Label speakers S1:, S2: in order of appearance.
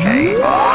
S1: okay?